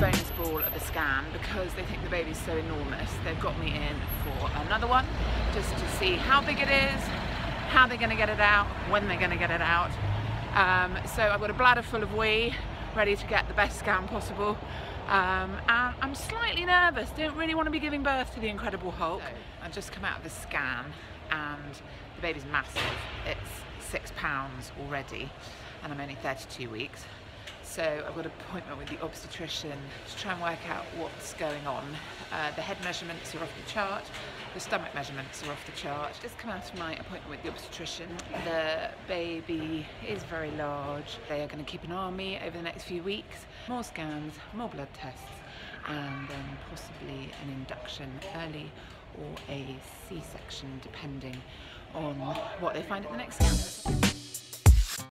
bonus ball of a scan because they think the baby's so enormous. They've got me in for another one just to see how big it is, how they're going to get it out, when they're going to get it out. Um, so I've got a bladder full of wee, ready to get the best scan possible. Um, and I'm slightly nervous, don't really want to be giving birth to the Incredible Hulk. So I've just come out of the scan and the baby's massive. It's six pounds already and I'm only 32 weeks. So I've got an appointment with the obstetrician to try and work out what's going on. Uh, the head measurements are off the chart, the stomach measurements are off the chart. Just come out of my appointment with the obstetrician. The baby is very large. They are going to keep an me over the next few weeks. More scans, more blood tests, and then possibly an induction early or a C-section depending on what they find at the next scan.